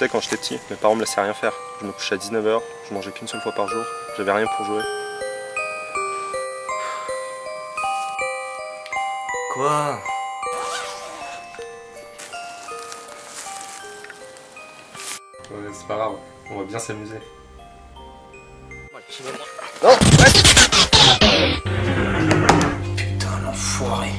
sais, quand j'étais petit, mes parents me laissaient rien faire. Je me couchais à 19h, je mangeais qu'une seule fois par jour, j'avais rien pour jouer. Quoi? C'est pas grave, on va bien s'amuser. Putain l'enfoiré